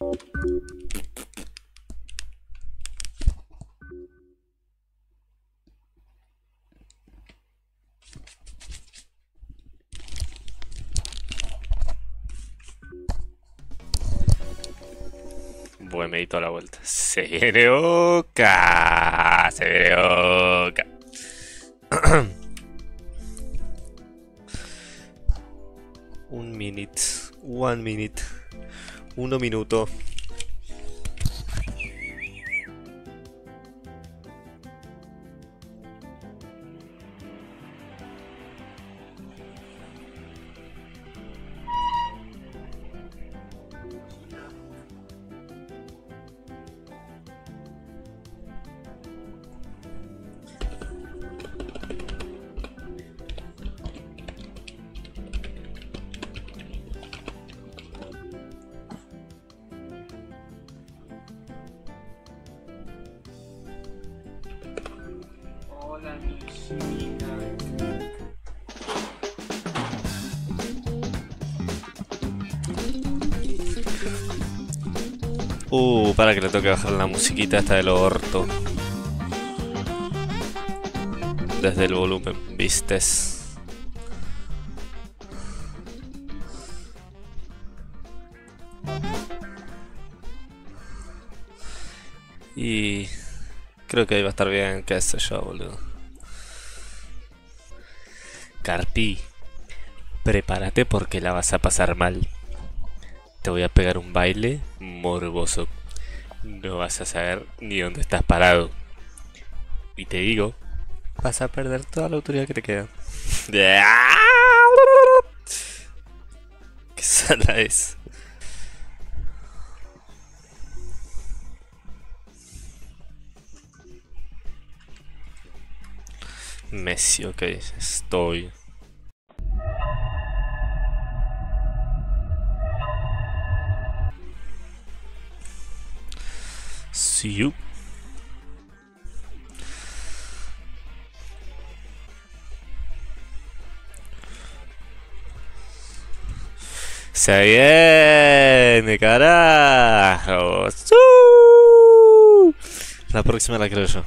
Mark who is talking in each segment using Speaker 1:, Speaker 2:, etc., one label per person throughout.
Speaker 1: Buen medito a la vuelta. Se viene Oka. Se viene Oka. Un minute. One minute. Uno minuto. Le toque bajar la musiquita esta del orto. Desde el volumen, vistes. Y creo que ahí va a estar bien, qué sé yo, boludo. Carpi, prepárate porque la vas a pasar mal. Te voy a pegar un baile morboso. No vas a saber ni dónde estás parado. Y te digo, vas a perder toda la autoridad que te queda. ¿Qué sala es? Messi, ok, estoy. See you. Se viene, carajo. La próxima la creo yo.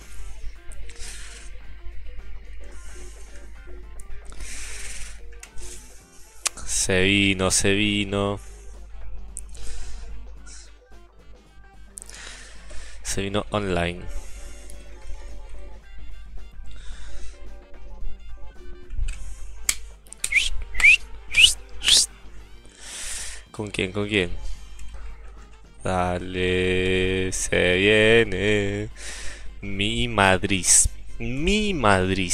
Speaker 1: Se vino, se vino. Se vino online. ¿Con quién? ¿Con quién? Dale, se viene. Mi Madrid. Mi Madrid.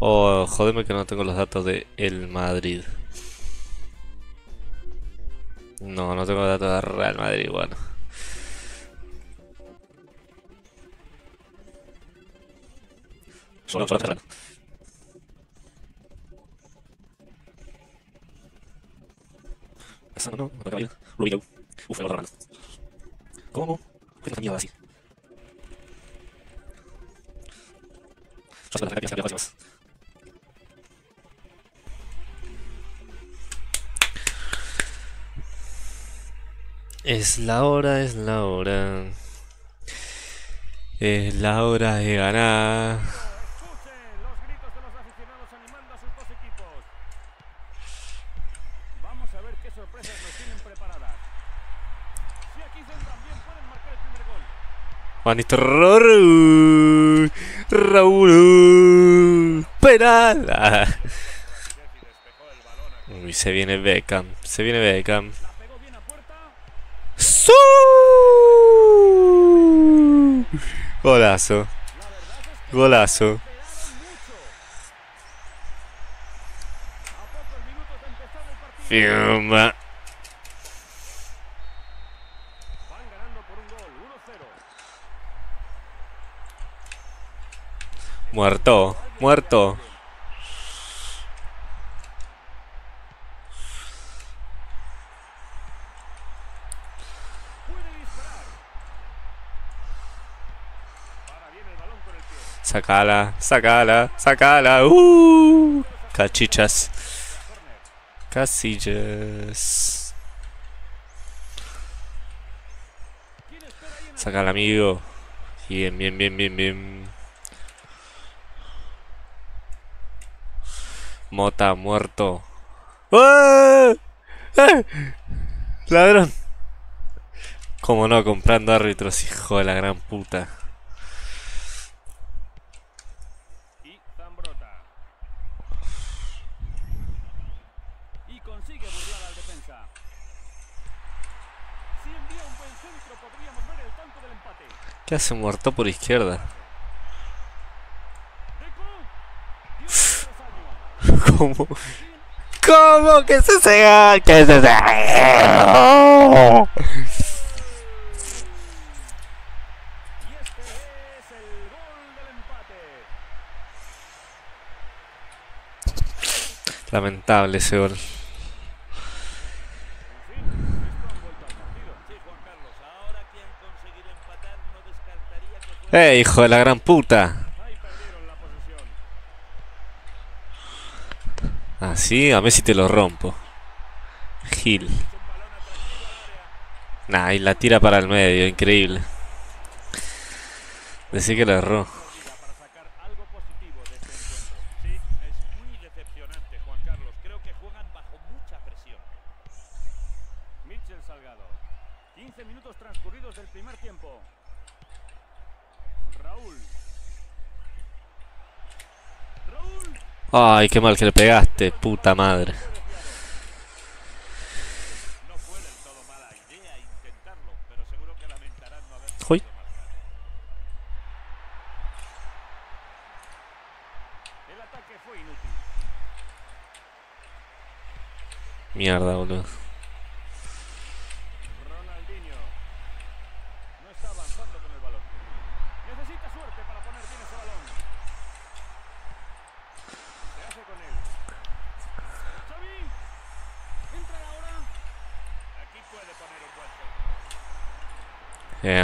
Speaker 1: Oh, jodeme que no tengo los datos de el Madrid. No, no tengo datos de Real Madrid, bueno. Solo, solo, solo. Esa no, no, no. Uf, Ronaldo. ¿Cómo? ¿Qué tanta mierda así? Más. Es la hora, es la hora. Es la hora de ganar.
Speaker 2: Escuchen los gritos de los aficionados animando a sus dos equipos. Vamos a ver qué sorpresas nos tienen preparadas. Si aquí centran bien, pueden marcar el primer gol.
Speaker 1: Juanito Raúl. Raúl. Penal. Uy, se viene Beckham. Se viene Beckham. ¡Su! Golazo. Golazo. Fiuma.
Speaker 2: Van ganando por un gol, 1-0.
Speaker 1: Muerto. Muerto.
Speaker 2: Puede disparar. Para bien el balón con el pie.
Speaker 1: Sacala. Sacala. Sacala. Uh. Cachichas. Casillas. Saca al amigo. Bien, bien, bien, bien, bien. Mota muerto. ¡Ah! ¡Ladrón! Como no, comprando árbitros, hijo de la gran puta. ¿Qué hace muerto por izquierda? ¿Cómo? ¿Cómo? ¿Qué es ese ¿Qué es ese? Lamentable ese gol. ¡Eh, hey, hijo de la gran puta! Ah, sí, a Messi te lo rompo. Gil. Nah, y la tira para el medio, increíble. Decí que lo erró.
Speaker 2: Liga para sacar algo positivo de este encuentro.
Speaker 3: Sí, es muy decepcionante, Juan Carlos. Creo que juegan bajo mucha presión.
Speaker 2: Mitchell Salgado. 15 minutos transcurridos del primer tiempo. Raúl. Raúl.
Speaker 1: Ay, qué mal que le pegaste, puta madre.
Speaker 3: No fue del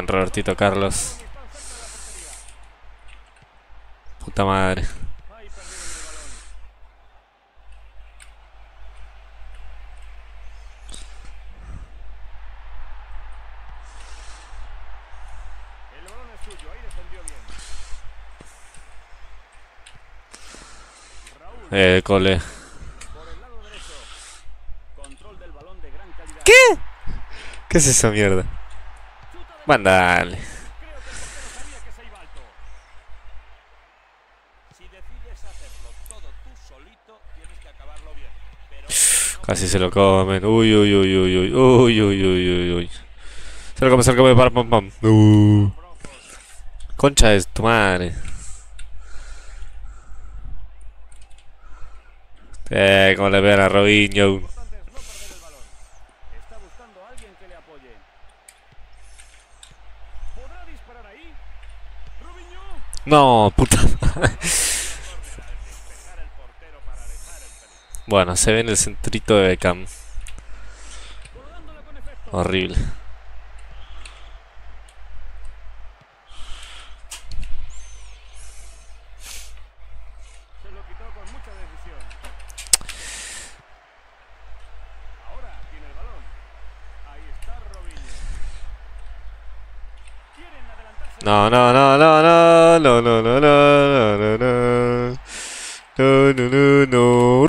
Speaker 2: bien,
Speaker 1: Robertito Carlos. Puta madre. Eh, cole. ¿Qué? ¿Qué es esa mierda?
Speaker 3: Pero
Speaker 1: Casi se lo comen. Uy, uy, uy, uy, uy, uy, uy, uy, uy, uy. Se lo come, se lo come, para, pam, pam. Uh. Concha de tu madre. Eh, como le pegan a Robinho.
Speaker 2: Lo importante es no perder el balón. Está buscando a alguien que le apoye. ¿Podrá disparar ahí? Robinho.
Speaker 1: No, puta madre.
Speaker 3: despejar el portero para alejar el peligro.
Speaker 1: Bueno, se ve en el centrito de Beckham. Horrible.
Speaker 2: Se lo quitó con mucha decisión. Ahora tiene el balón. Ahí está Robinho. Quieren adelantarse.
Speaker 1: No, no, no, no, no, no, no, no, no, no, no. No, no, no,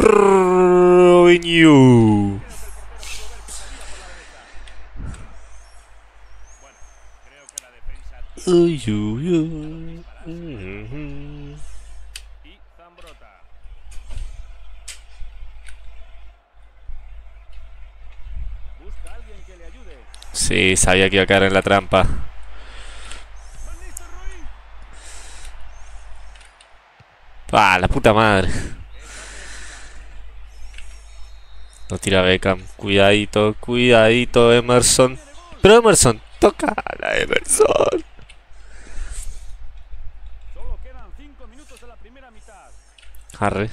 Speaker 3: la defensa
Speaker 1: Uy, uy. Mhm. Sí, sabía que iba a caer en la trampa.
Speaker 2: Van Nistelrooy.
Speaker 1: Ah, la puta madre. No tira Beckham. Cuidadito, cuidadito, Emerson. Pero Emerson, toca a la Emerson.
Speaker 2: Solo quedan 5 minutos de la primera mitad.
Speaker 1: Harry.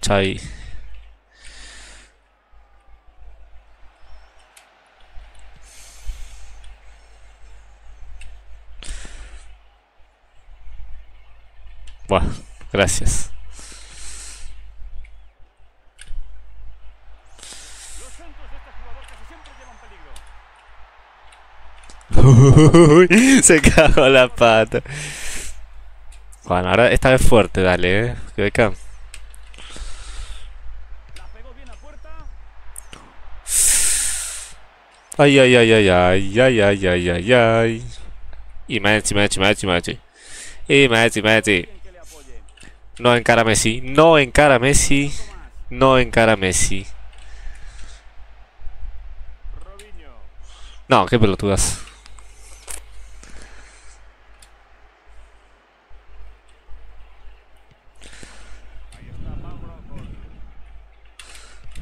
Speaker 1: Xavi. Buah, gracias.
Speaker 2: Los centros de este jugador casi siempre
Speaker 1: Uy, Se cagó la pata. Bueno, ahora esta vez fuerte, dale, eh. Que acá. Ay, ay, ay, ay, ay, ay, ay, ay, ay, ay. Y Messi, Messi, Messi, Messi. Y Messi, Messi. No encara Messi. No encara Messi. No encara Messi. No, qué pelotudas.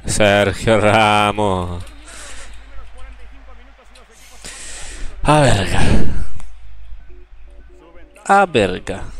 Speaker 1: Sergio Ramos. A verga. A verga.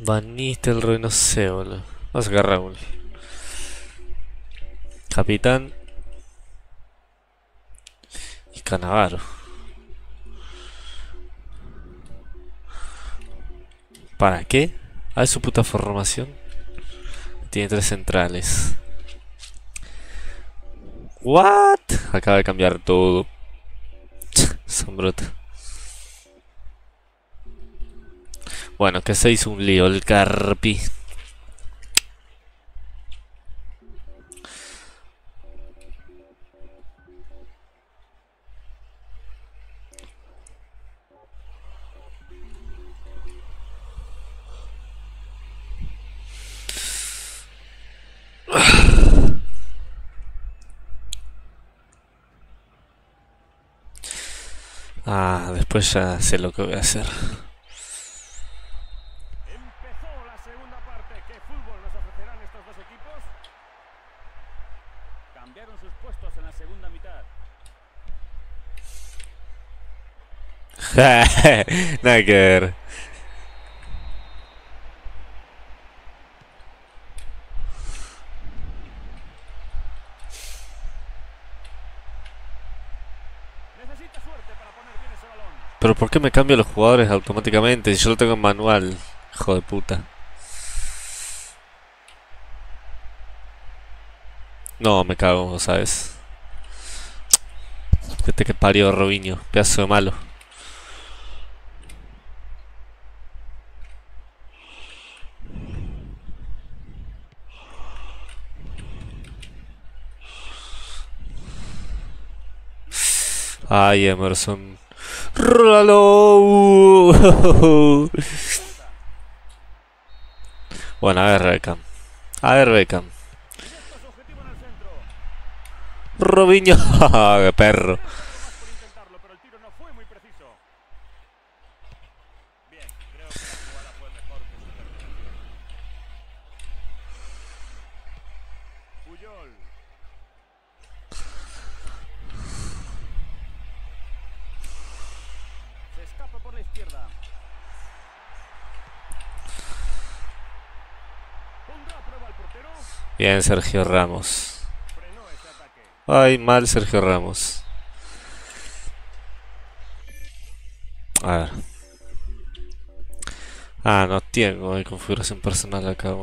Speaker 1: Robinho. Van Nistelrooy, no sé, boludo. Vamos a sacar a Raúl. Capitán. Y Canavaro. ¿Para qué? A su puta formación. Tiene tres centrales. What? Acaba de cambiar todo. Son Bueno, que se hizo un lío el Carpi. Ah, después ya sé lo que voy a hacer.
Speaker 2: Empezó la segunda parte. ¿Qué fútbol nos ofrecerán estos dos equipos? Cambiaron sus puestos en la segunda mitad.
Speaker 1: Nada que ver. Pero ¿por qué me cambio los jugadores automáticamente si yo lo tengo en manual? Hijo de puta. No, me cago, ¿sabes? Este que parió Robinho, pedazo de malo. Ay, Emerson. ¡Rólalo! Bueno, a ver, Beckham. A ver, Beckham. Robinho. ¡Qué perro!
Speaker 2: Más por intentarlo, pero el tiro no fue muy preciso.
Speaker 3: Bien, creo que la jugada fue mejor que su terminación.
Speaker 2: Puyol. Se escapa por la izquierda. Pondrá a prueba al portero.
Speaker 1: Bien, Sergio Ramos. Ay, mal Sergio Ramos. A ver. Ah, no tengo hay configuración personal acá.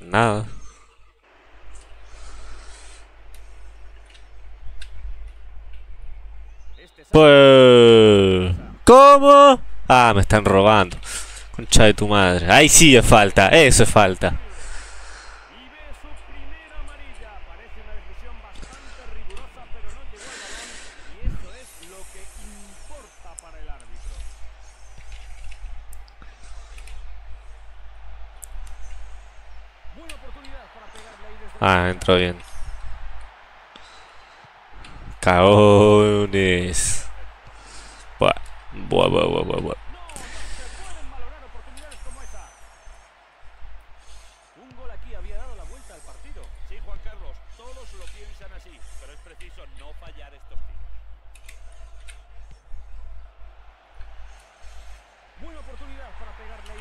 Speaker 1: Nada. Pues... ¿Cómo? Ah, me están robando. Concha de tu madre. Ahí sí es falta. Eso es falta. Ah, entró bien. Cagones. Bua, bua, bua, bua.
Speaker 2: No se pueden valorar oportunidades como esta. Un gol aquí había dado la vuelta al partido.
Speaker 3: Sí, Juan Carlos, todos lo piensan así, pero es preciso no fallar estos tiros.
Speaker 2: Buena oportunidad para pegarle.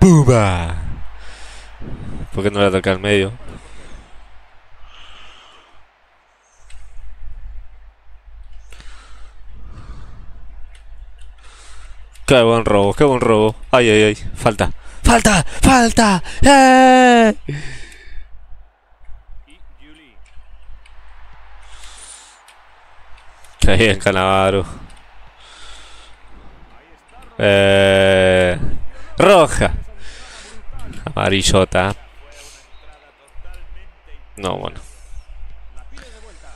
Speaker 1: ¡Puba! ¿Por qué no le atacan medio? Qué buen robo, qué buen robo. Ay, ay, ay. Falta. ¡Falta! ¡Falta! ¡Eh! Qué Canavaro. Eh, roja. Amarillota. No, bueno.
Speaker 2: La pide de vuelta.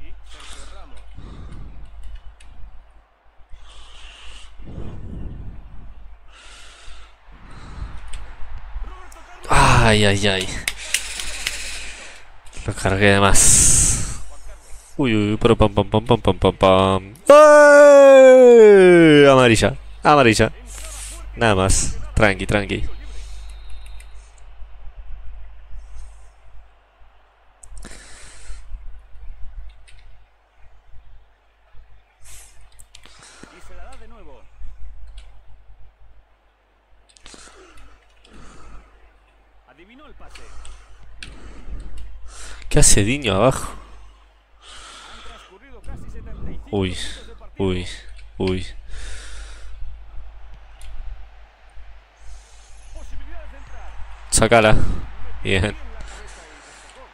Speaker 2: Y Sergio Ramos. Roberto Carlos.
Speaker 1: Ay, ay, ay. Lo cargué de más. Uy, uy, pero pam, pam, pam, pam, pam, pam, pam. ¡Ay! Amarilla, amarilla. Nada más. Tranqui, tranqui.
Speaker 2: Y se la da de nuevo. Adivinó el pase.
Speaker 1: ¿Qué hace Diño abajo?
Speaker 2: Han transcurrido casi 75
Speaker 1: Uy, uy, uy. Sácala. Bien.
Speaker 2: bien la cabeza y destacó.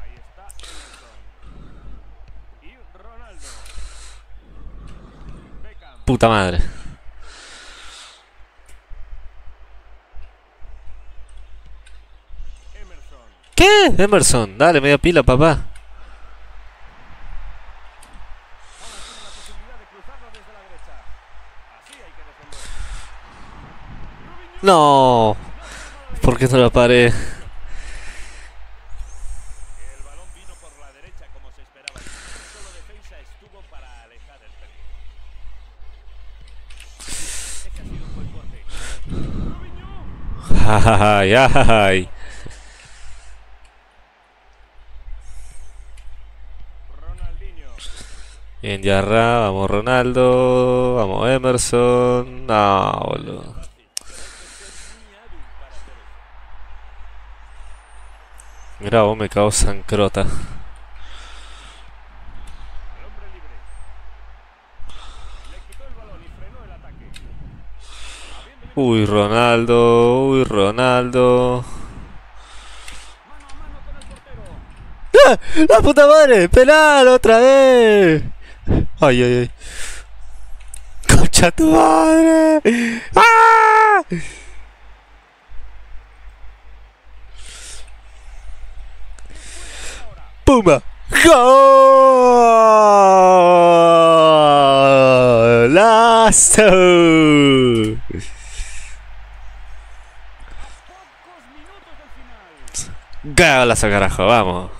Speaker 2: Ahí está Emerson. Y Ronaldo. Beckham.
Speaker 1: Puta madre.
Speaker 2: Emerson.
Speaker 1: ¿Qué? Emerson, dale, media pila, papá.
Speaker 2: Ahora tiene la posibilidad de cruzarlo desde la derecha. Así hay que defender. Robinho.
Speaker 1: No. ¿Por qué no la paré?
Speaker 3: El balón vino por la derecha como se esperaba. Solo defensa estuvo para alejar el peligro.
Speaker 2: Ese ha sido un buen corte. Robinho.
Speaker 1: Ay, ay.
Speaker 2: Ronaldinho.
Speaker 1: Bien, Yarra, vamos Ronaldo, vamos Emerson. No, boludo. Mira, vos me cago sancrota. Uy, Ronaldo, uy, Ronaldo.
Speaker 2: mano a mano con el portero.
Speaker 1: ¡La puta madre! ¡Penal otra vez! Ay, ay, ay. ¡Concha tu madre! ¡Ah! ¡Pumba! ¡Golazo! ¡Golazo, carajo! ¡Vamos!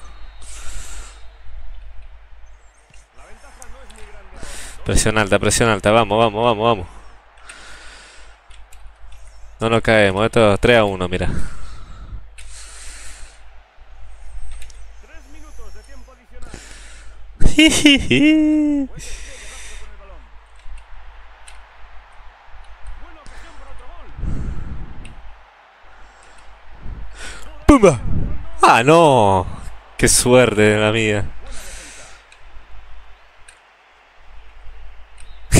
Speaker 2: La ventaja no es muy grande ahora.
Speaker 1: Presión alta, presión alta. Vamos, vamos, vamos, vamos. No nos caemos. Esto es 3 a 1, mira. ¡Pumba! ¡Ah, no! ¡Qué suerte la mía!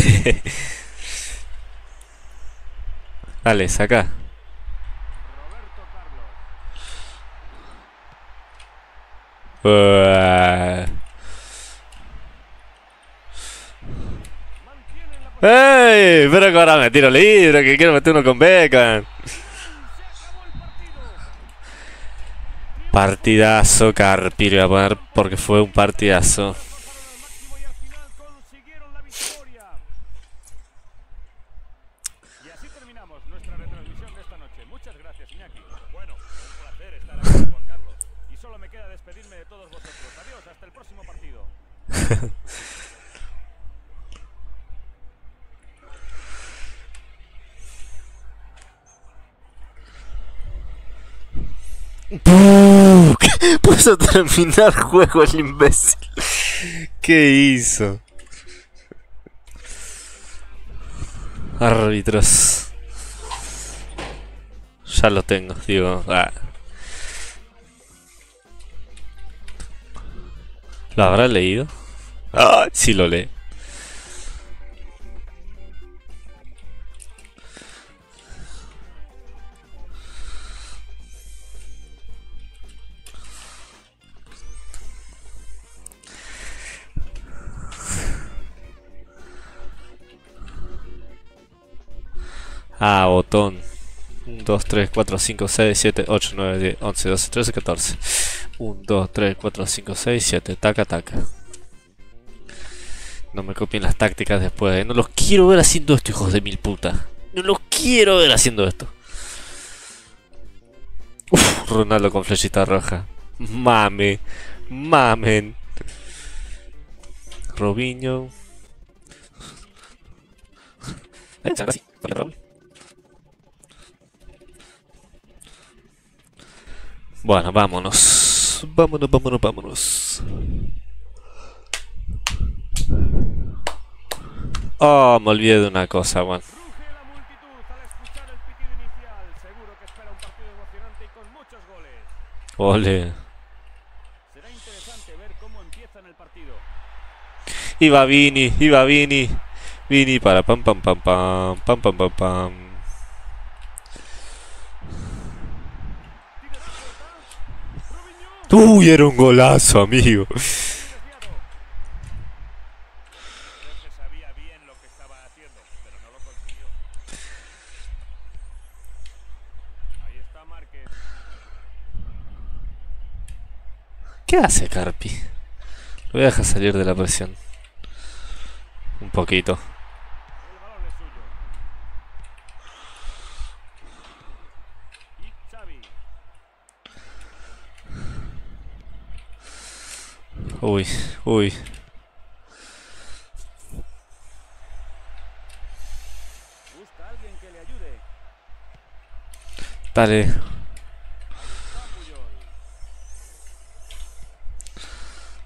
Speaker 1: Dale, saca.
Speaker 2: Posición.
Speaker 1: ¡Ey! Pero que ahora me tiro libre, que quiero meter uno con Beckham. Partidazo, Carpi, voy a poner porque fue un partidazo.
Speaker 2: Pasaron al máximo y al final consiguieron la victoria. Y así terminamos nuestra retransmisión de esta noche. Muchas gracias, Iñaki.
Speaker 3: Bueno, un placer estar aquí, Juan Carlos.
Speaker 2: Y solo me queda despedirme de todos vosotros. Adiós.
Speaker 1: ¡Puh! ¿Qué? Puso terminar juego el imbécil. ¿Qué hizo? Árbitros. Ya lo tengo, digo. ah. ¿Lo habrá leído? Ah, sí lo lee. Ah, botón. 1, 2, 3, 4, 5, 6, 7, 8, 9, 10, 11, 12, 13, 14. 1, 2, 3, 4, 5, 6, 7. Taca, taca. No me copien las tácticas después. eh. No los quiero ver haciendo esto, hijos de mil puta. No los quiero ver haciendo esto. Uf, Ronaldo con flechita roja. Mame. Mamen. Robinho. Bueno, vámonos. Vámonos, vámonos, vámonos. Oh, me olvidé de una cosa,
Speaker 2: goles.
Speaker 1: Ole.
Speaker 2: Será interesante ver cómo empiezan el partido.
Speaker 1: Iba Vini, iba Vini. Vini para pam pam pam pam pam pam pam pam. Uy, era un golazo, amigo. ¿Qué hace Carpi? Lo voy a dejar salir de la presión. Un poquito. Uy, uy. Dale.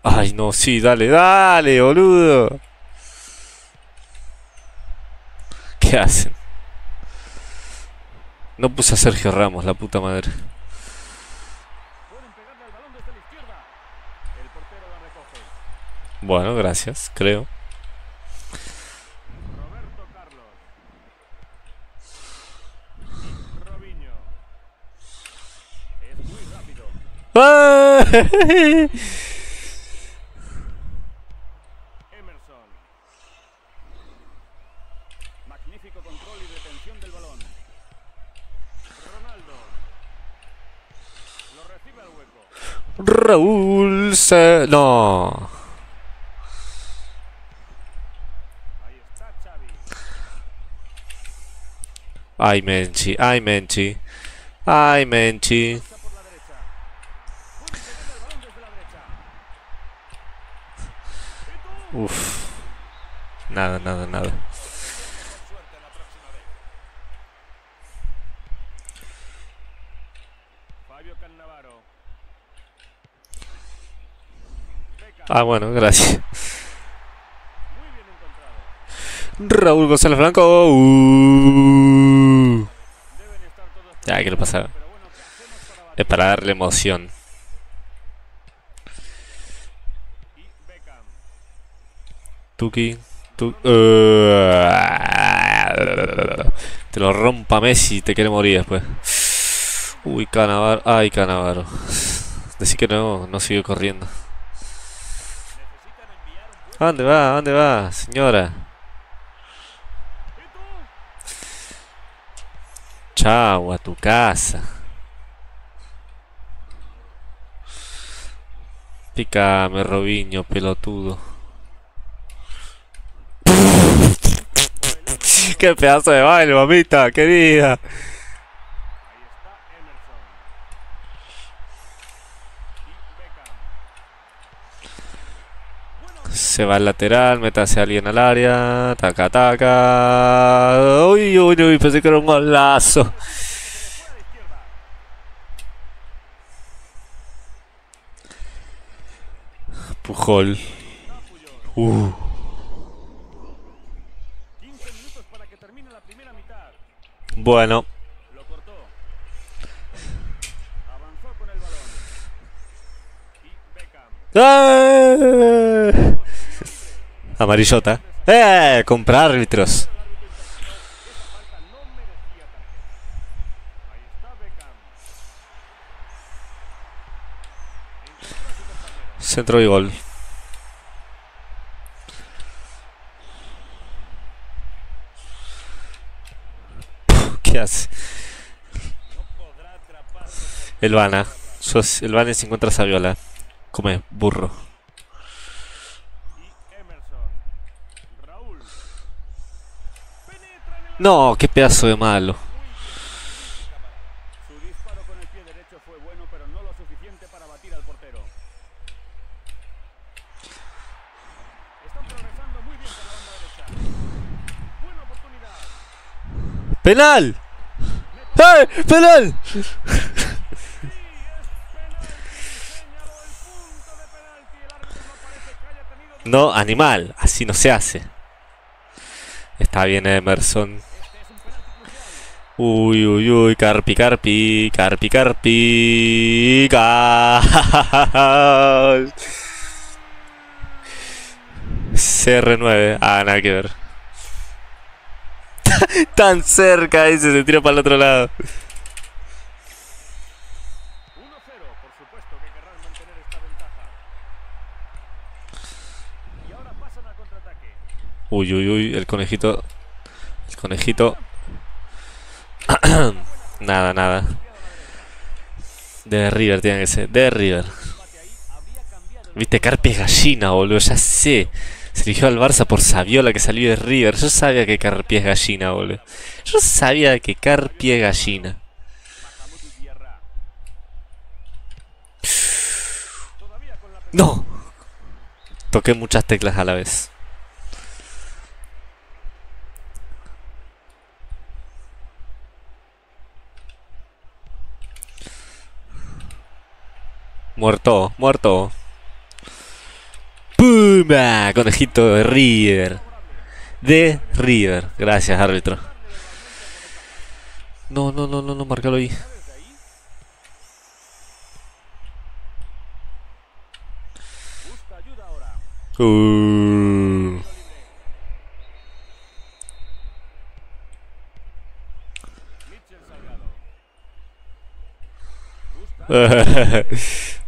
Speaker 1: Ay, no, sí, dale, dale, boludo. ¿Qué hacen? No puse a Sergio Ramos, la puta madre.
Speaker 2: Pueden pegarle al balón desde la izquierda. El portero la recoge.
Speaker 1: Bueno, gracias, creo.
Speaker 2: Roberto Carlos. Robinho. Es muy rápido.
Speaker 1: Raúl se... No. Ay, Menchi, ay, Menchi. Ay, Menchi. Uf. Nada, nada, nada. Ah, bueno, gracias. Raúl González Blanco. Uh. Ya, ¿qué le pasa?
Speaker 2: Pero bueno, ¿qué hacemos para batir?
Speaker 1: Es para darle emoción. Tuki. Tu- Uh. Te lo rompa Messi y te quiere morir después. Uy, Canavaro. Ay, Canavaro. Decí que no, no sigue corriendo.
Speaker 3: Necesitan enviar un buen
Speaker 1: ¿A dónde va? ¿A dónde va, señora? Chao, a tu casa. Pícame, Robinho, pelotudo. ¡Qué pedazo de baile, mamita, querida!
Speaker 2: Ahí está Emerson. Y Beckham. Buena
Speaker 1: Se va al lateral, métase a alguien al área. Taca, taca. Uy, uy, uy, pensé que era un golazo. Pujol. Uh.
Speaker 2: 15 minutos
Speaker 1: Amarillota. ¡Eh! Comprar árbitros. Centro y gol. ¿Qué hace? El Vana. El Vana se encuentra Saviola. Come, burro.
Speaker 2: Y Emerson. Raúl. Penetra en el
Speaker 1: No, qué pedazo de malo.
Speaker 2: Su disparo con el pie derecho fue bueno, pero no lo suficiente para batir al portero. Están progresando muy bien con la banda derecha. Buena oportunidad.
Speaker 1: ¡Penal! ¡Eh! ¡Penal!
Speaker 2: No,
Speaker 1: animal. Así no se hace. Está bien Emerson.
Speaker 2: Este es un penalti crucial.
Speaker 1: Uy, uy, uy. Carpi, carpi. Carpi, carpi. Gol. CR9. Ah, nada que ver. Tan cerca ese, se tira para el otro lado.
Speaker 2: 1-0. Por supuesto que querrán mantener esta ventaja. Y ahora pasan al contraataque.
Speaker 1: Uy, uy, uy, el conejito. El conejito. nada, nada. De River tiene que ser. De River. Viste, Carpi es gallina, boludo, ya sé. Se eligió al Barça por Saviola que salió de River. Yo sabía que Carpi es gallina, boludo. Yo sabía que Carpi es gallina. ¡No! Toqué muchas teclas a la vez. Muerto, muerto. ¡Pumba! Conejito de River. De River. Gracias, árbitro. No, no, no, no, no, márcalo ahí. Uh.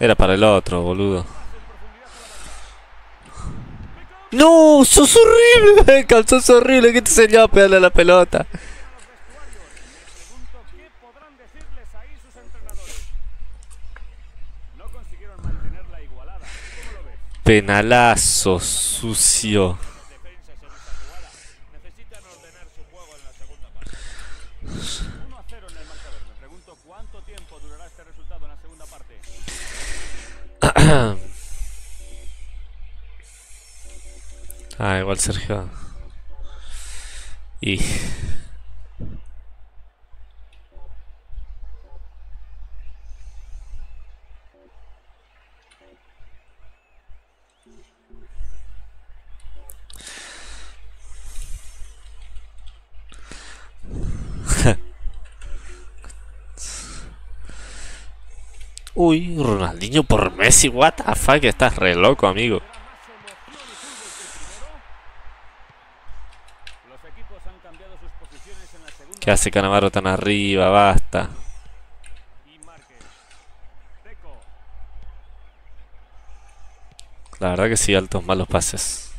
Speaker 1: Era para el otro, boludo. No, sos horrible, sos horrible. ¿Qué te enseñó a pegarle a la pelota? Penalazo, sucio. Ah, igual Sergio. Y. Uy, Ronaldinho por Messi, what the fuck, estás re loco, amigo. ¿Qué hace Canavaro tan arriba? Basta. La verdad que sí, altos malos pases.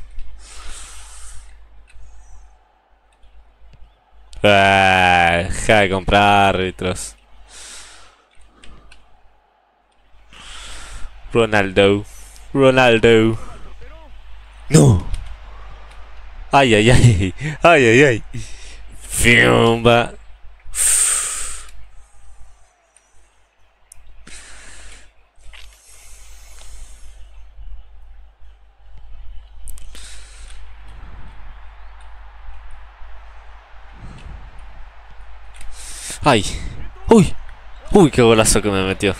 Speaker 1: Ah, deja de comprar árbitros. Ronaldo. Ronaldo. No. Ay, ay, ay. Ay, ay, ay. Fiumba. Ay. Uy. Uy, qué golazo que me metió.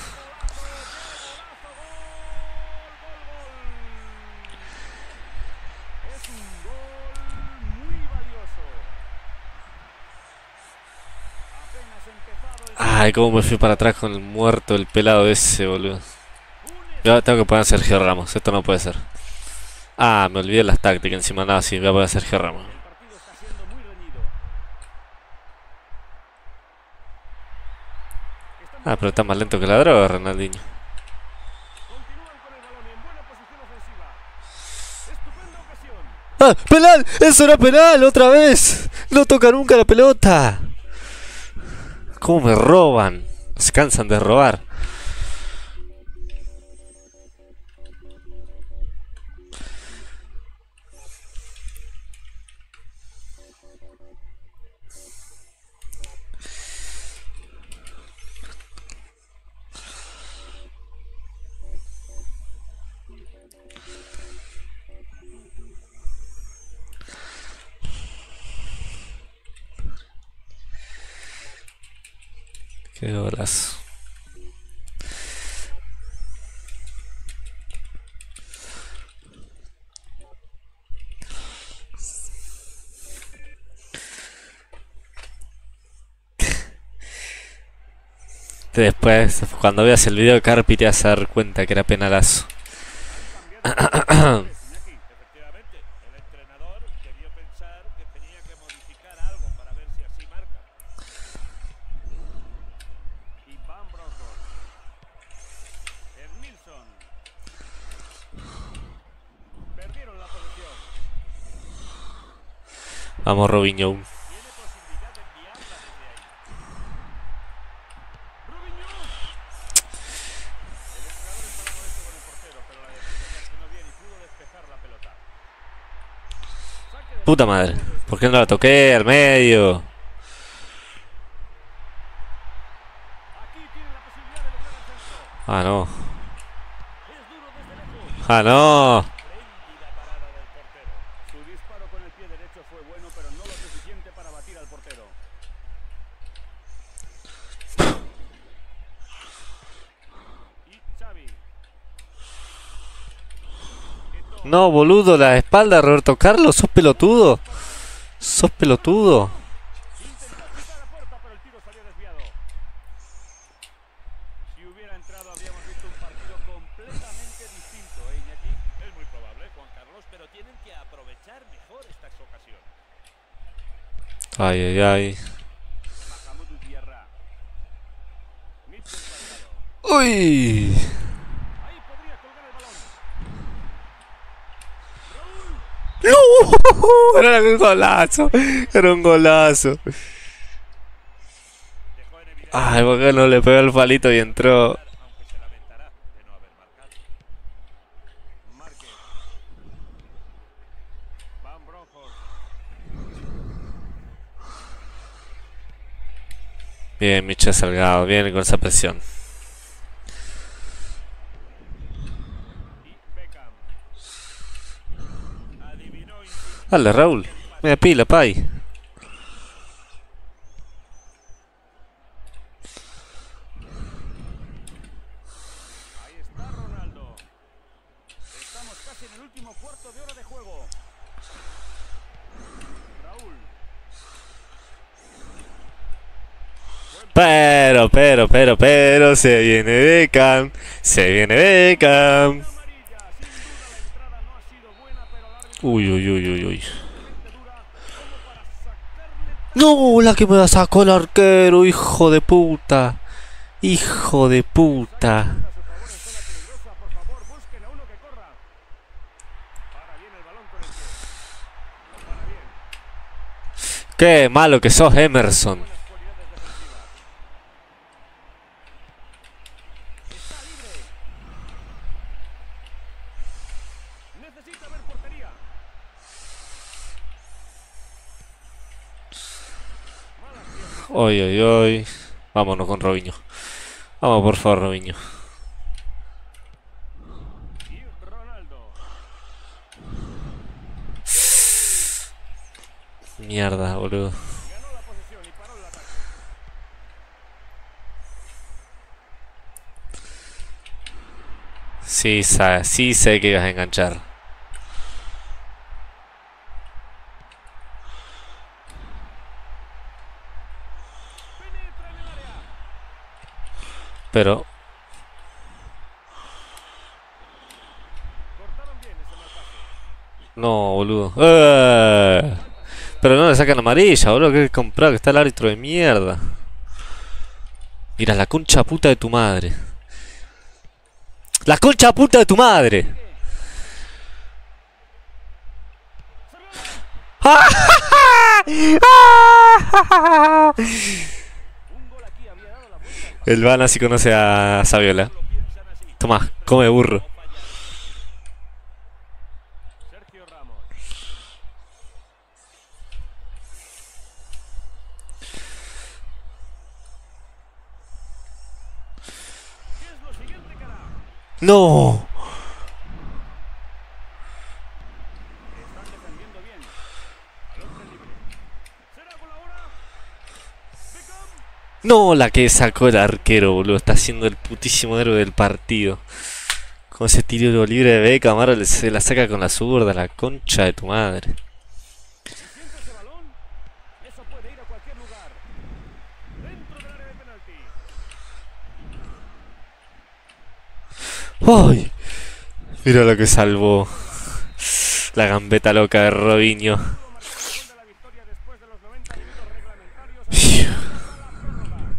Speaker 1: ¡Ay, cómo me fui para atrás con el muerto, el pelado ese, boludo! Ya tengo que poner a Sergio Ramos, esto no puede ser. Ah, me olvidé las tácticas encima, nada, sí, voy a poner a Sergio Ramos. Ah, pero está más lento que la droga, Ronaldinho. ¡Ah! ¡Penal! ¡Eso era penal! ¡Otra vez! ¡No toca nunca la pelota! ¿Cómo me roban? Se cansan de robar. Qué golazo. Después, cuando veas el video de Carpi, te vas a dar cuenta que era penalazo.
Speaker 3: Iñaki, efectivamente, el entrenador debió pensar que tenía que modificar algo para ver si así marca.
Speaker 2: Y Van Bronckhorst. Edmilson. Perdieron la posesión.
Speaker 1: Vamos, Robinho.
Speaker 3: Tiene posibilidad de enviarla desde ahí.
Speaker 2: Rubiño.
Speaker 3: El entrenador estaba molesto con el portero, pero la defensa reaccionó bien y pudo despejar la pelota.
Speaker 2: Saque de
Speaker 1: Puta madre. ¿Por qué no la toqué al medio? Ah, no. Ah, no.
Speaker 3: Espléndida parada del portero.
Speaker 2: Su disparo con el pie derecho fue bueno, pero no lo suficiente para batir al portero. Y Xavi. Eto'o.
Speaker 1: No, boludo, la espalda, Roberto Carlos. ¿Sos pelotudo? ¿Sos pelotudo?
Speaker 2: Intentó quitar la puerta,
Speaker 1: No, era un golazo. Era un golazo. Ay, ¿por qué no le pegó el palito y entró? Bien, Michel Salgado, bien con esa presión.
Speaker 2: Y Beckham.
Speaker 3: Adivinó instinto.
Speaker 1: Dale, Raúl. Media pila, pay.
Speaker 2: Ahí está Ronaldo. Estamos casi en el último cuarto de hora de juego. Raúl.
Speaker 1: Pero, pero, pero, pero, se viene Beckham. Se viene Beckham. Uy, uy, uy, uy, uy. No, la que me sacó el arquero, hijo de puta. Hijo de puta.
Speaker 2: a su favor en zona peligrosa. Por favor,
Speaker 1: Hoy, hoy, hoy. Vámonos con Robinho. Vamos, por favor, Robinho. Mierda, boludo. Sí, sí sé que ibas a enganchar. Pero, no, boludo. ¡Eh! Pero no le sacan amarilla, boludo. Que comprar que está el árbitro de mierda. Mira, la concha puta de tu madre. ¡La concha puta de tu madre!
Speaker 2: Un gol aquí había dado la vuelta al
Speaker 1: El Van así conoce a Saviola. Toma, come burro.
Speaker 3: No fallar.
Speaker 2: Sergio Ramos. ¿Qué es lo siguiente que hará?
Speaker 1: ¡No!
Speaker 2: Están defendiendo bien. Al hombre libre. ¿Será con la hora? Beckham.
Speaker 1: No, la que sacó el arquero, boludo. Está siendo el putísimo héroe del partido. Con ese tiro libre de Beckham, ahora le- se la saca con la zurda, la concha de tu madre. ¡Ay! Mira lo que salvó. La gambeta loca de Robinho.
Speaker 2: Marcó el gol de la victoria después de los 90 minutos reglamentarios. La prórroga.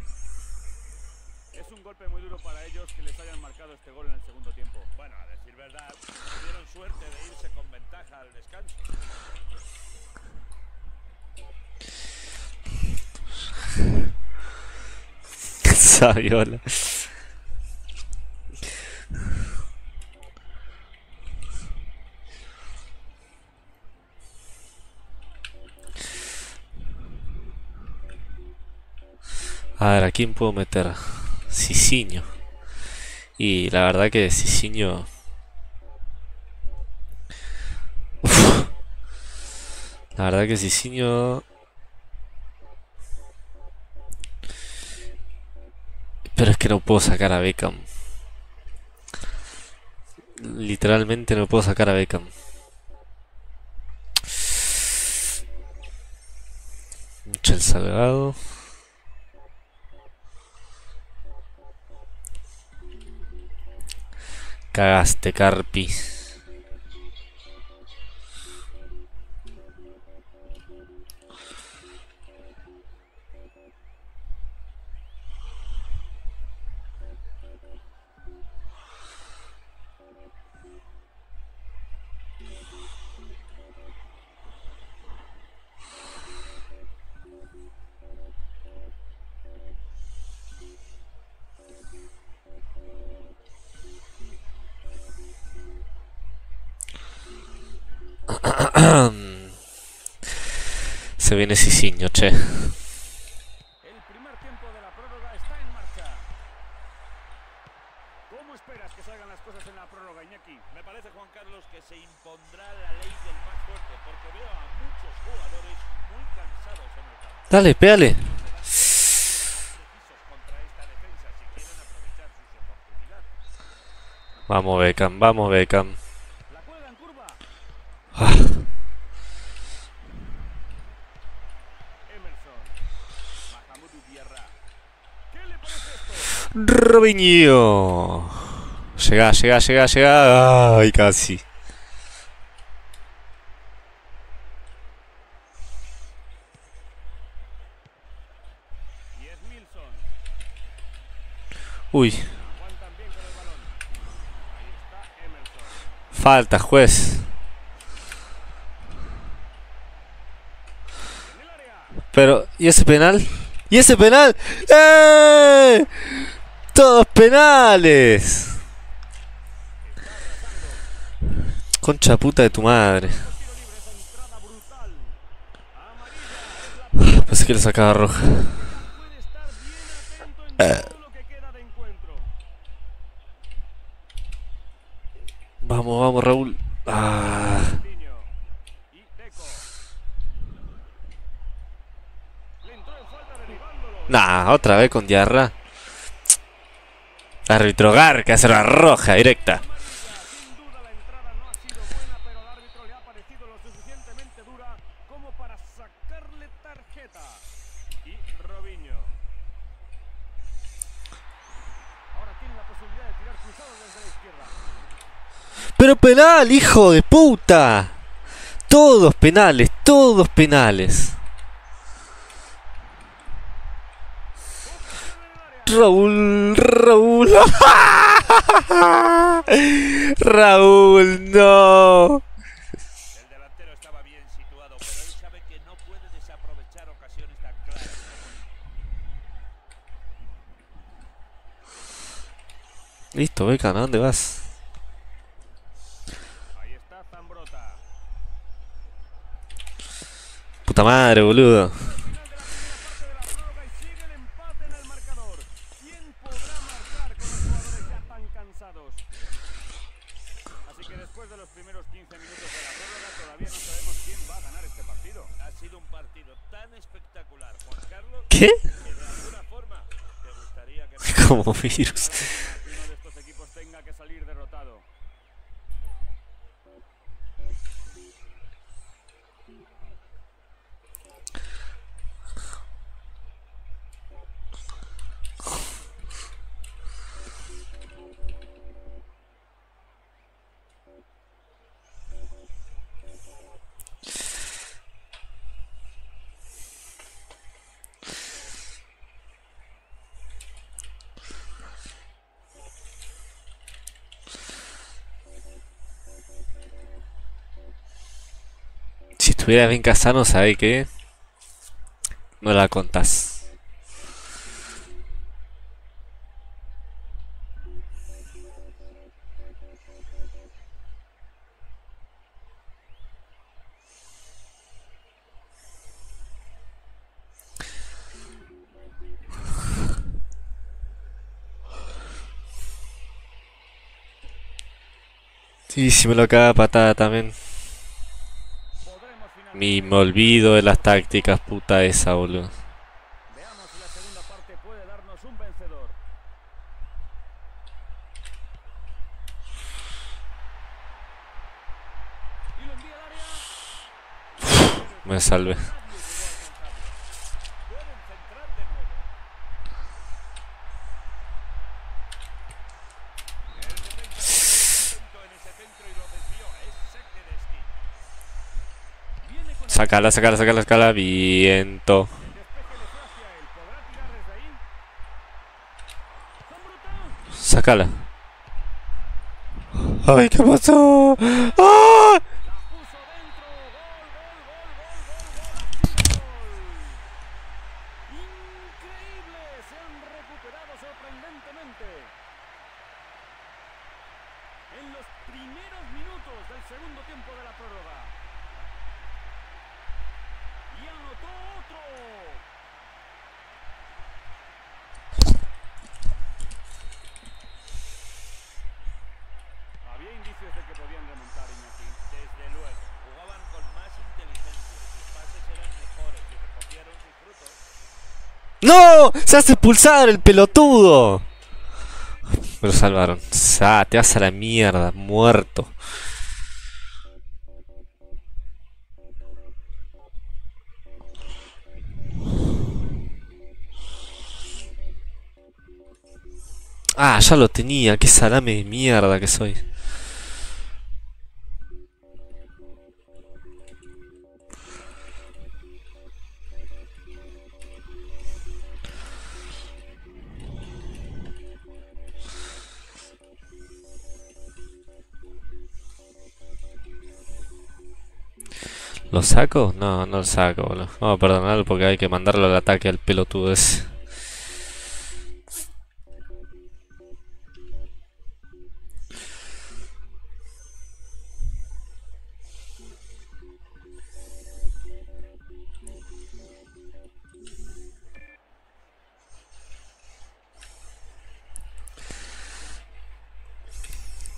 Speaker 2: Es un golpe muy duro para ellos que les hayan marcado este gol en el segundo tiempo.
Speaker 3: Bueno, a decir verdad, tuvieron suerte de irse con ventaja al descanso.
Speaker 1: Saviola. A ver, ¿a quién puedo meter? Cicinho. Y la verdad que. Uf. La verdad que Cicinho... Pero es que no puedo sacar a Beckham. Literalmente no puedo sacar a Beckham. Michel Salgado. Cagaste, Carpi.
Speaker 3: Defensa si quieren aprovechar sus oportunidades.
Speaker 1: Vamos, Beckham, vamos, Beckham. Ah,
Speaker 2: Emerson. Mahamudu Diarra. ¿Qué le parece esto?
Speaker 1: Robinho. Llega, llega, llega, llega. Ay, casi. Uy, falta, juez. Pero, ¿y ese penal? ¿Y ese penal? ¡Eh! Todos penales. Concha puta de tu madre. Pensé que le sacaba roja.
Speaker 2: Encuentro.
Speaker 1: Vamos, vamos, Raúl. Ah. Nah, otra vez con Diarra. Árbitro Garca hace una roja directa. Pero penal, hijo de puta. Todos penales, todos penales. Raúl, Raúl. Raúl, no.
Speaker 3: El delantero estaba bien situado, pero él sabe que no puede desaprovechar ocasiones tan claras.
Speaker 1: Listo, Beca, ¿a dónde vas?
Speaker 2: Ahí está Zambrota.
Speaker 1: Puta madre, boludo.
Speaker 2: Final de la primera parte de la prórroga y sigue el empate en el marcador. ¿Quién podrá marcar con los jugadores ya tan cansados? Así que después de los primeros 15 minutos de la prórroga todavía no sabemos quién va a ganar este partido.
Speaker 3: Ha sido un partido tan espectacular, Juan Carlos,
Speaker 1: ¿Qué?
Speaker 3: que de alguna forma te gustaría que
Speaker 1: Como Estuviera bien casano, ¿sabe qué? No la contás. Sí, si me lo caga patada también. Mi, me olvido de las tácticas, puta esa, boludo.
Speaker 2: Veamos si la segunda parte puede darnos un vencedor. Y lo envía al área.
Speaker 1: Me salvé.
Speaker 2: Nadie llegó a alcanzarlo.
Speaker 3: pueden centrar de nuevo. El defensa tuvo un intento en ese centro y lo desvió. Es saque de esquina.
Speaker 2: Viene con el
Speaker 1: Sácala, sácala, sácala, sácala. Viento. Sácala. Ay, ¿qué pasó? ¡Ah!
Speaker 2: La puso dentro. Gol, gol, gol, gol, gol, gol, gol. Increíble. Se han recuperado sorprendentemente. En los primeros minutos del segundo tiempo de la prórroga. Y anotó otro. Había indicios de que podían remontar Iñaki.
Speaker 3: Desde luego, jugaban con más inteligencia. Sus pases eran mejores y recogieron sus frutos.
Speaker 1: ¡No! ¡Se hace expulsar el pelotudo! Me lo salvaron. Sa, te vas a la mierda, muerto. Ah, ya lo tenía. Qué salame de mierda que soy. ¿Lo saco? No, no lo saco, boludo. Vamos a perdonarlo porque hay que mandarlo al ataque al pelotudo ese.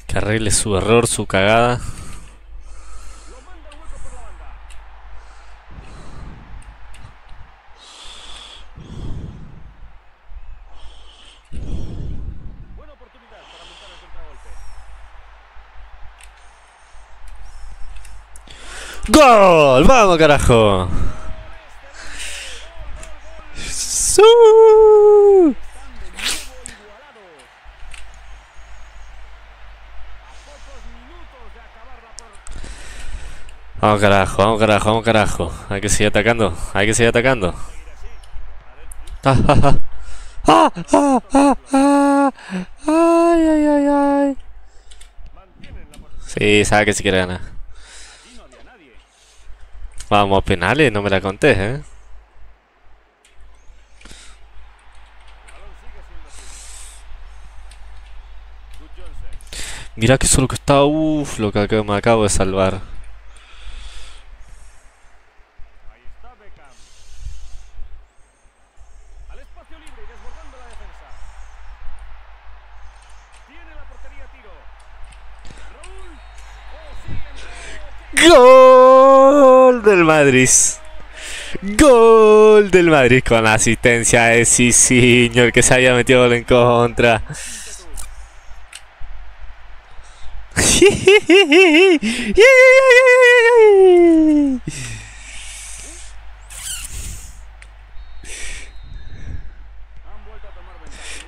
Speaker 1: Que arregle su error, su cagada.
Speaker 2: Lo manda al hueco por la banda. Buena oportunidad para montar el contragolpe.
Speaker 1: ¡Gol! ¡Vamos, carajo!
Speaker 2: Minutos
Speaker 1: Vamos carajo, vamos carajo, vamos carajo. Hay que seguir atacando, hay que seguir atacando. Ah, ah, ah. Ah, ah, ah, ah. Ay, ay, ay, ay. Sí, sabe que si quiere ganar.
Speaker 2: Allí no había nadie.
Speaker 1: Vamos, penales, no me la contés, eh. Mira que solo que está, uff, lo que me acabo de salvar.
Speaker 2: Ahí
Speaker 1: del Madrid. Gol del Madrid con la asistencia de Cicinho, el que se había metido en contra.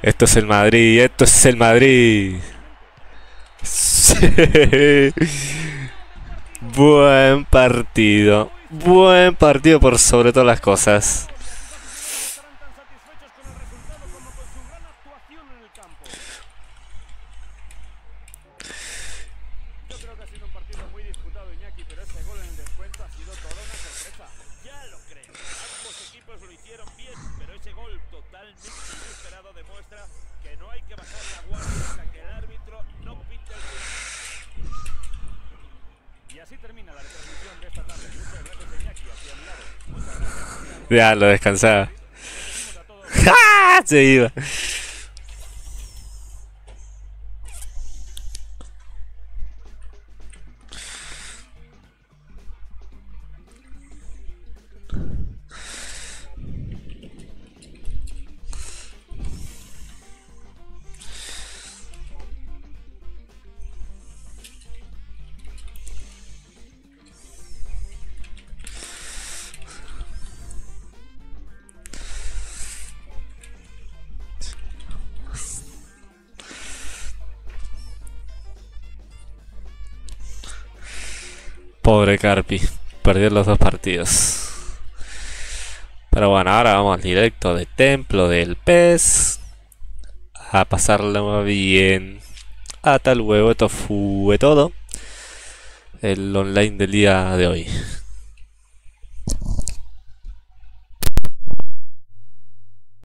Speaker 1: Esto es el Madrid, esto es el Madrid. Buen partido. Buen partido por sobre todas las cosas.
Speaker 2: Estarán tan satisfechos con el resultado como con su gran actuación en el campo. Yo creo que ha sido un partido muy disputado, Iñaki, pero ese gol en el descuento ha sido toda una sorpresa.
Speaker 3: Ya lo creo. Ambos equipos lo hicieron bien, pero ese gol totalmente inesperado demuestra que no hay que bajar la guardia hasta que el árbitro no pite el final.
Speaker 2: Y así termina la retransmisión de esta tarde. Muchas gracias, Iñaki, aquí a mi lado. Muchas gracias.
Speaker 1: Ya lo descansaba. ¡Ah! Se iba. Pobre Carpi. Perdió los dos partidos. Pero bueno, ahora vamos directo de Templo del Pez. A pasarlo bien. Hasta luego, esto fue todo. El online del día de hoy.